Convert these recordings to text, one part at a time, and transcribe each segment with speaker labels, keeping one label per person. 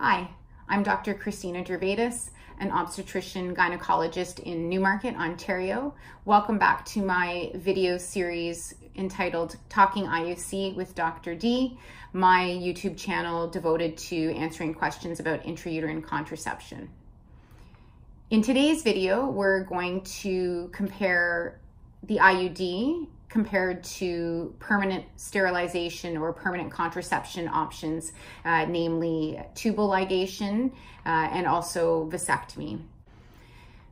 Speaker 1: Hi, I'm Dr. Kristina Dervaitis, an obstetrician gynecologist in Newmarket, Ontario. Welcome back to my video series entitled Talking IUC with Dr. D, my YouTube channel devoted to answering questions about intrauterine contraception. In today's video, we're going to compare the IUD compared to permanent sterilization or permanent contraception options, uh, namely tubal ligation uh, and also vasectomy.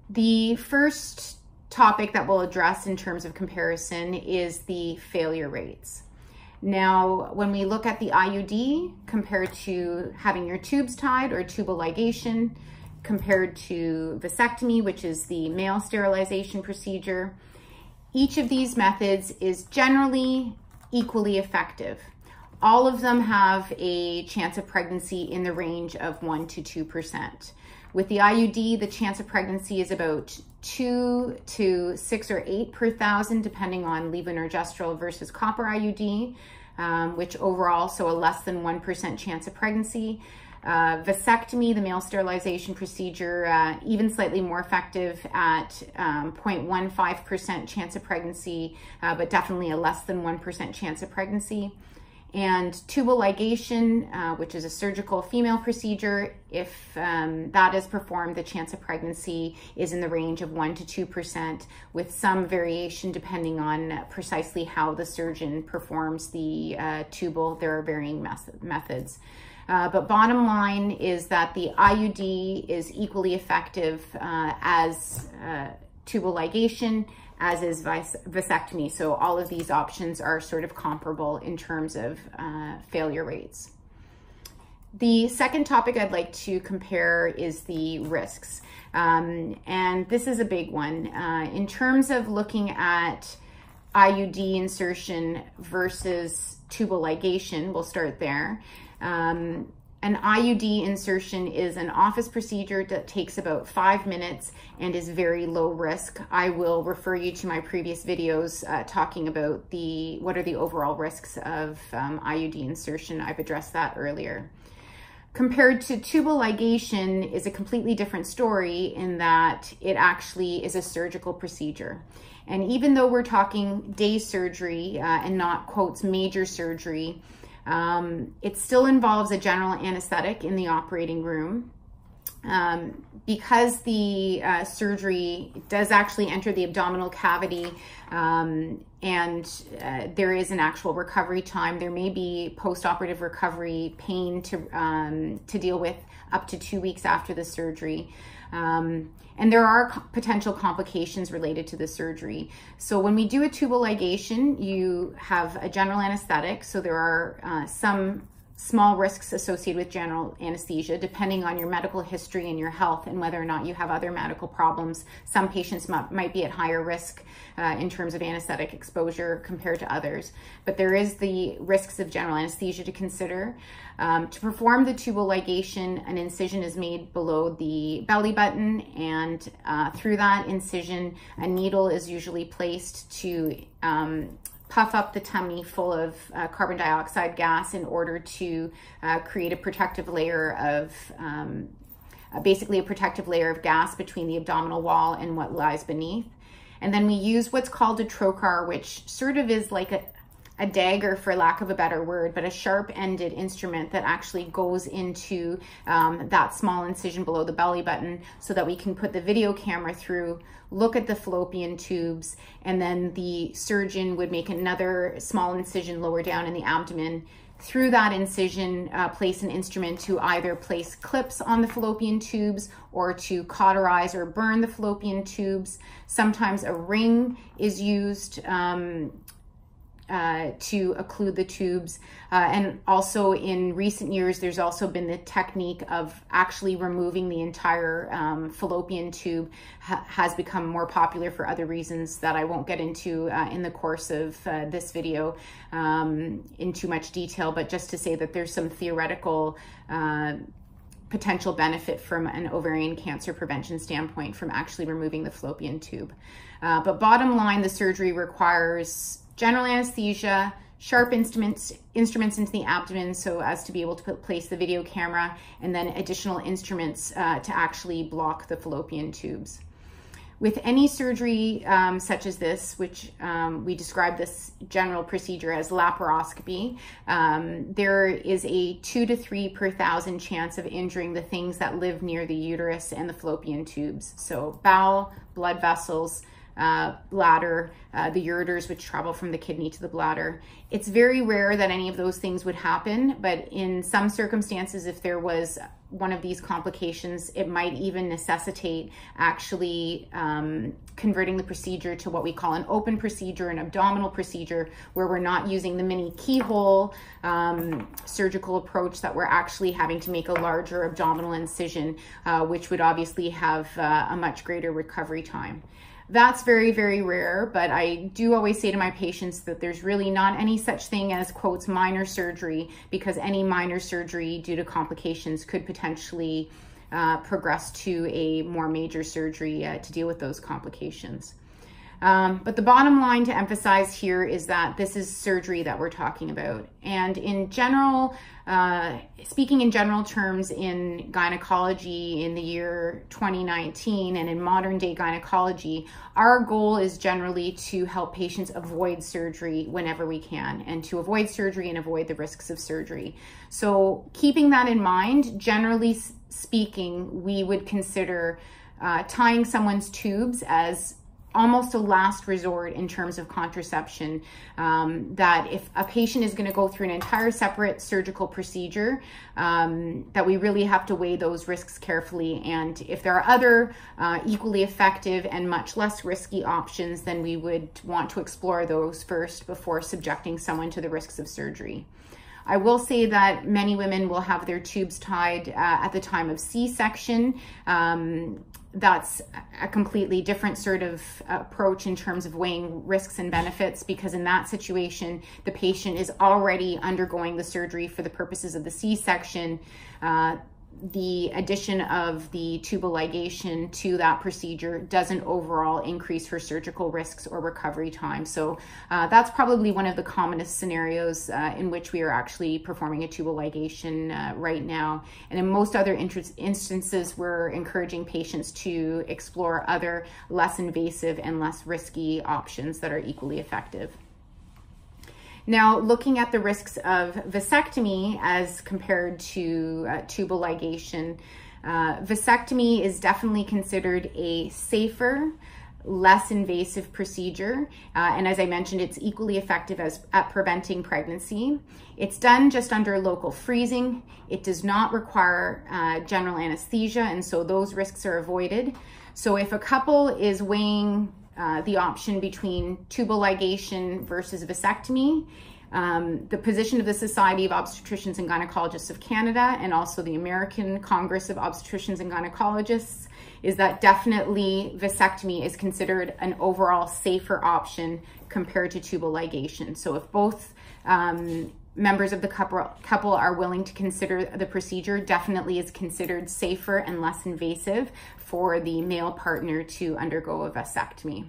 Speaker 1: The first topic that we'll address in terms of comparison is the failure rates. Now, when we look at the IUD compared to having your tubes tied or tubal ligation, compared to vasectomy, which is the male sterilization procedure, each of these methods is generally equally effective. All of them have a chance of pregnancy in the range of 1 to 2%. With the IUD, the chance of pregnancy is about 2 to 6 or 8 per thousand, depending on levonorgestrel versus copper IUD, um, which overall, so a less than 1% chance of pregnancy. Uh, vasectomy, the male sterilization procedure, uh, even slightly more effective at 0.15% um, chance of pregnancy, uh, but definitely a less than 1% chance of pregnancy. And tubal ligation, uh, which is a surgical female procedure, if um, that is performed, the chance of pregnancy is in the range of 1% to 2%, with some variation depending on precisely how the surgeon performs the uh, tubal. There are varying methods. Uh, but bottom line is that the IUD is equally effective uh, as uh, tubal ligation, as is vasectomy. So all of these options are sort of comparable in terms of uh, failure rates. The second topic I'd like to compare is the risks. Um, and this is a big one. Uh, in terms of looking at IUD insertion versus tubal ligation, we'll start there. Um, an IUD insertion is an office procedure that takes about five minutes and is very low risk. I will refer you to my previous videos uh, talking about the what are the overall risks of um, IUD insertion. I've addressed that earlier. Compared to tubal ligation is a completely different story in that it actually is a surgical procedure. And even though we're talking day surgery uh, and not quotes major surgery, um, it still involves a general anesthetic in the operating room. Um, because the uh, surgery does actually enter the abdominal cavity um, and uh, there is an actual recovery time, there may be post-operative recovery pain to, um, to deal with up to two weeks after the surgery. Um, and there are co potential complications related to the surgery. So when we do a tubal ligation, you have a general anesthetic. So there are uh, some small risks associated with general anesthesia, depending on your medical history and your health and whether or not you have other medical problems. Some patients might, be at higher risk uh, in terms of anesthetic exposure compared to others, but there is the risks of general anesthesia to consider. Um, to perform the tubal ligation, an incision is made below the belly button and uh, through that incision, a needle is usually placed to um, puff up the tummy full of uh, carbon dioxide gas in order to uh, create a protective layer of um, uh, basically a protective layer of gas between the abdominal wall and what lies beneath. And then we use what's called a trocar, which sort of is like a, a dagger for lack of a better word, but a sharp ended instrument that actually goes into um, that small incision below the belly button so that we can put the video camera through, look at the fallopian tubes, and then the surgeon would make another small incision lower down in the abdomen through that incision, uh, place an instrument to either place clips on the fallopian tubes or to cauterize or burn the fallopian tubes. Sometimes a ring is used um, uh, to occlude the tubes. Uh, and also in recent years, there's also been the technique of actually removing the entire um, fallopian tube ha has become more popular for other reasons that I won't get into uh, in the course of uh, this video um, in too much detail, but just to say that there's some theoretical uh, potential benefit from an ovarian cancer prevention standpoint from actually removing the fallopian tube. Uh, but bottom line, the surgery requires general anesthesia, sharp instruments instruments into the abdomen so as to be able to put, place the video camera, and then additional instruments uh, to actually block the fallopian tubes. With any surgery um, such as this, which um, we describe this general procedure as laparoscopy, um, there is a two to three per thousand chance of injuring the things that live near the uterus and the fallopian tubes. So bowel, blood vessels, uh, bladder, uh, the ureters which travel from the kidney to the bladder. It's very rare that any of those things would happen, but in some circumstances, if there was one of these complications, it might even necessitate actually um, converting the procedure to what we call an open procedure, an abdominal procedure, where we're not using the mini keyhole um, surgical approach, that we're actually having to make a larger abdominal incision, uh, which would obviously have uh, a much greater recovery time. That's very, very rare, but I do always say to my patients that there's really not any such thing as quotes minor surgery because any minor surgery due to complications could potentially uh, progress to a more major surgery uh, to deal with those complications. Um, but the bottom line to emphasize here is that this is surgery that we're talking about. And in general, uh, speaking in general terms in gynecology in the year 2019 and in modern day gynecology, our goal is generally to help patients avoid surgery whenever we can and to avoid surgery and avoid the risks of surgery. So keeping that in mind, generally speaking, we would consider uh, tying someone's tubes as almost a last resort in terms of contraception. Um, that if a patient is going to go through an entire separate surgical procedure, um, that we really have to weigh those risks carefully. And if there are other uh, equally effective and much less risky options, then we would want to explore those first before subjecting someone to the risks of surgery. I will say that many women will have their tubes tied uh, at the time of C-section. Um, that's a completely different sort of approach in terms of weighing risks and benefits because in that situation the patient is already undergoing the surgery for the purposes of the c-section. Uh, the addition of the tubal ligation to that procedure doesn't overall increase her surgical risks or recovery time. So uh, that's probably one of the commonest scenarios uh, in which we are actually performing a tubal ligation uh, right now. And in most other instances, we're encouraging patients to explore other less invasive and less risky options that are equally effective. Now, looking at the risks of vasectomy as compared to uh, tubal ligation, uh, vasectomy is definitely considered a safer, less invasive procedure. Uh, and as I mentioned, it's equally effective as at preventing pregnancy. It's done just under local freezing. It does not require uh, general anesthesia, and so those risks are avoided. So if a couple is weighing uh, the option between tubal ligation versus vasectomy. Um, the position of the Society of Obstetricians and Gynecologists of Canada and also the American Congress of Obstetricians and Gynecologists is that definitely vasectomy is considered an overall safer option compared to tubal ligation. So if both um, members of the couple, couple are willing to consider the procedure, definitely is considered safer and less invasive for the male partner to undergo a vasectomy.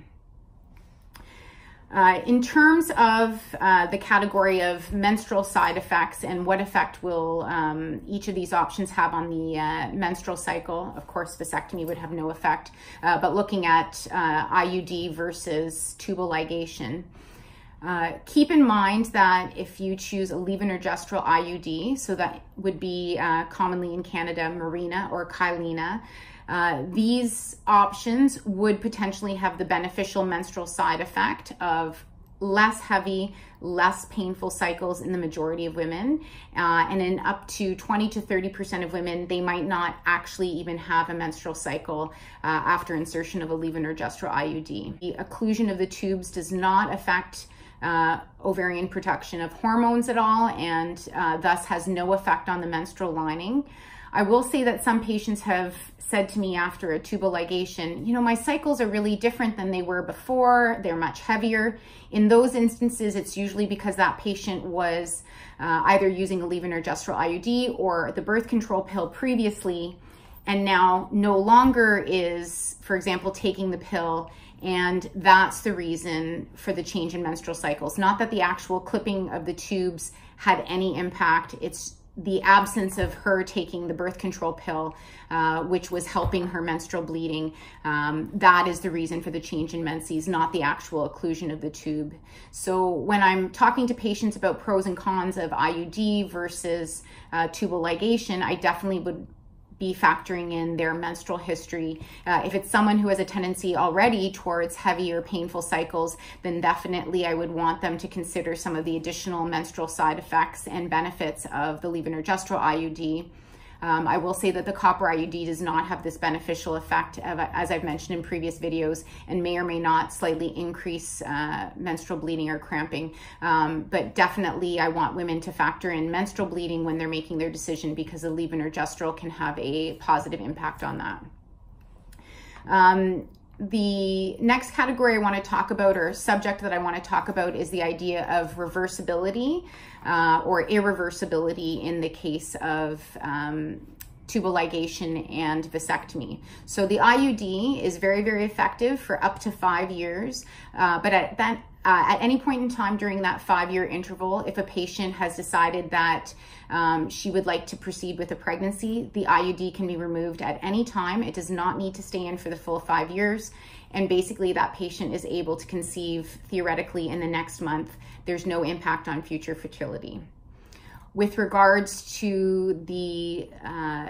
Speaker 1: Uh, in terms of uh, the category of menstrual side effects and what effect will um, each of these options have on the uh, menstrual cycle, of course, vasectomy would have no effect, uh, but looking at uh, IUD versus tubal ligation. Uh, keep in mind that if you choose a levonorgestrel IUD, so that would be commonly in Canada Mirena or Kyleena, uh, these options would potentially have the beneficial menstrual side effect of less heavy, less painful cycles in the majority of women. Uh, and in up to 20 to 30% of women, they might not actually even have a menstrual cycle uh, after insertion of a levonorgestrel IUD. The occlusion of the tubes does not affect uh, ovarian production of hormones at all and uh, thus has no effect on the menstrual lining. I will say that some patients have said to me after a tubal ligation, you know, my cycles are really different than they were before. They're much heavier. In those instances, it's usually because that patient was uh, either using a levonorgestrel IUD or the birth control pill previously and now no longer is, for example, taking the pill And that's the reason for the change in menstrual cycles. Not that the actual clipping of the tubes had any impact. It's the absence of her taking the birth control pill, uh, which was helping her menstrual bleeding, um, that is the reason for the change in menses, not the actual occlusion of the tube. So when I'm talking to patients about pros and cons of IUD versus uh, tubal ligation, I definitely would be factoring in their menstrual history. Uh, if it's someone who has a tendency already towards heavy or painful cycles, then definitely I would want them to consider some of the additional menstrual side effects and benefits of the levonorgestrel IUD. Um, I will say that the copper IUD does not have this beneficial effect, of, as I've mentioned in previous videos, and may or may not slightly increase uh, menstrual bleeding or cramping. Um, but definitely, I want women to factor in menstrual bleeding when they're making their decision because the levonorgestrel can have a positive impact on that. Um, the next category I want to talk about or subject that I want to talk about is the idea of reversibility uh, or irreversibility in the case of um, tubal ligation and vasectomy. So the IUD is very, very effective for up to five years, uh, but at that uh, at any point in time during that five year interval, if a patient has decided that um, she would like to proceed with a pregnancy, the IUD can be removed at any time. It does not need to stay in for the full five years. And basically, that patient is able to conceive theoretically in the next month. There's no impact on future fertility. With regards to the uh,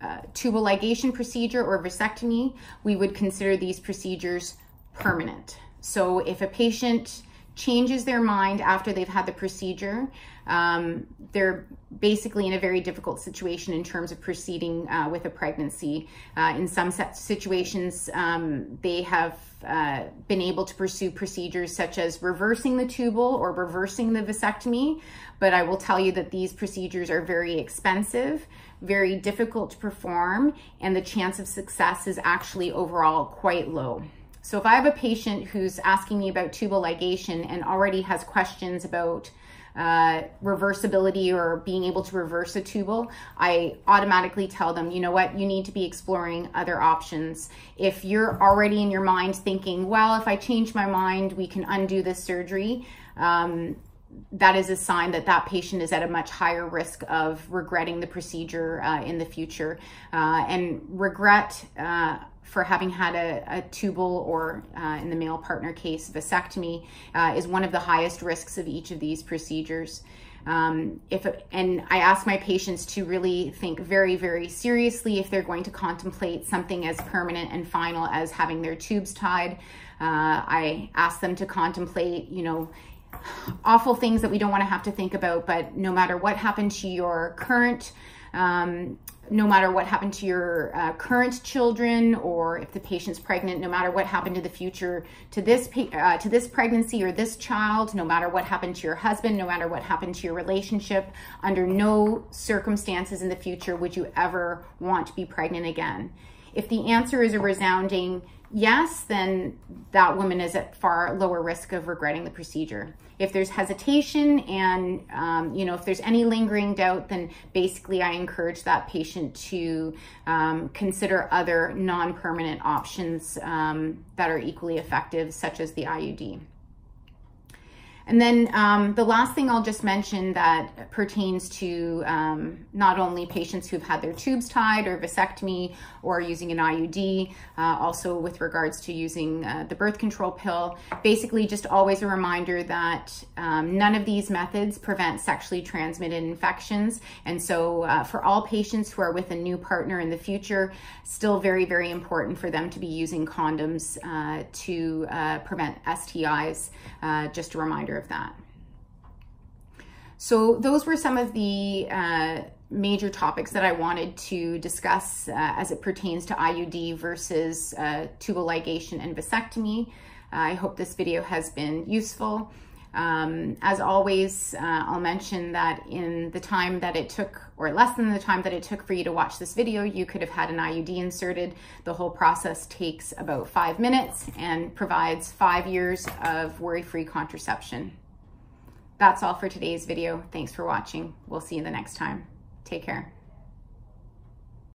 Speaker 1: uh, tubal ligation procedure or vasectomy, we would consider these procedures permanent. So if a patient changes their mind after they've had the procedure, um, they're basically in a very difficult situation in terms of proceeding uh, with a pregnancy. Uh, in some situations, um, they have uh, been able to pursue procedures such as reversing the tubal or reversing the vasectomy, but I will tell you that these procedures are very expensive, very difficult to perform, and the chance of success is actually overall quite low. So if I have a patient who's asking me about tubal ligation and already has questions about uh, reversibility or being able to reverse a tubal, I automatically tell them, you know what, you need to be exploring other options. If you're already in your mind thinking, well, if I change my mind, we can undo this surgery, um, that is a sign that that patient is at a much higher risk of regretting the procedure uh, in the future. Uh, and regret uh, for having had a, a tubal or uh, in the male partner case, vasectomy uh, is one of the highest risks of each of these procedures. Um, if and I ask my patients to really think very, very seriously if they're going to contemplate something as permanent and final as having their tubes tied. Uh, I ask them to contemplate, you know, awful things that we don't want to have to think about, but no matter what happened to your current um, no matter what happened to your uh, current children or if the patient's pregnant, no matter what happened to the future to this uh, to this pregnancy or this child, no matter what happened to your husband, no matter what happened to your relationship, under no circumstances in the future would you ever want to be pregnant again. If the answer is a resounding yes, then that woman is at far lower risk of regretting the procedure. If there's hesitation and, um, you know, if there's any lingering doubt, then basically I encourage that patient to um, consider other non-permanent options um, that are equally effective, such as the IUD. And then um, the last thing I'll just mention that pertains to um, not only patients who've had their tubes tied or vasectomy or using an IUD, uh, also with regards to using uh, the birth control pill. Basically, just always a reminder that um, none of these methods prevent sexually transmitted infections. And so uh, for all patients who are with a new partner in the future, still very, very important for them to be using condoms uh, to uh, prevent STIs. Uh, just a reminder of that. So those were some of the uh, major topics that I wanted to discuss uh, as it pertains to IUD versus uh, tubal ligation and vasectomy. I hope this video has been useful. Um, as always, uh, I'll mention that in the time that it took, or less than the time that it took for you to watch this video, you could have had an IUD inserted. The whole process takes about five minutes and provides five years of worry-free contraception. That's all for today's video. Thanks for watching. We'll see you the next time. Take care.